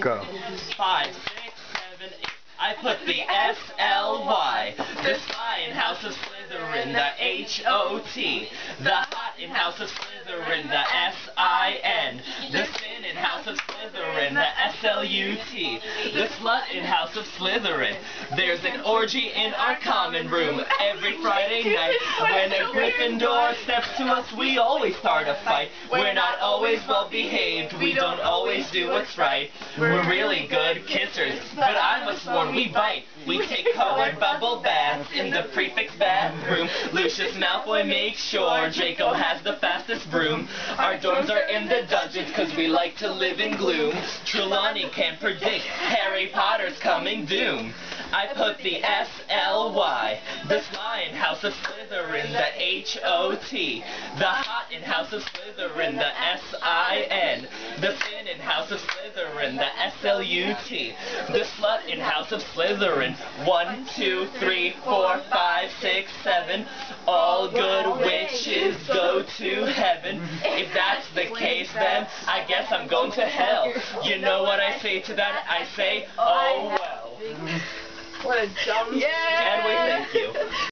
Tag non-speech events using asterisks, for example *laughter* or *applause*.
Go. Five, six, seven, eight. I put the S-L-Y. The spy in House of Slytherin. The H-O-T. The hot in House of Slytherin. The S-I-N. The sin in House of Slytherin. The S-L-U-T. The slut in House of Slytherin. There's an orgy in our common room every Friday night. When a Gryffindor steps to us, we always start a fight. We're not always well behaved. We don't always do what's right. We're really good kissers, but I must warn, we bite. We take colored bubble baths in the prefects' bathroom. Lucius Malfoy makes sure Draco has the fastest broom. Our dorms are in the dungeons cause we like to live in gloom. Trelawney can predict Harry Potter's coming doom. I put the S-L-Y, the sly in House of Slytherin, the H-O-T, the hot in House of Slytherin, the S-I-N, the sin in House of Slytherin, the S-L-U-T, the slut in House of Slytherin, one, two, three, four, five, six, seven, all good witches go to heaven. If that's the case, then I guess I'm going to hell. You know what I say to that? I say, oh well. What a dumb... *laughs* And we thank you. *laughs*